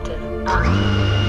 active.